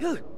Ugh.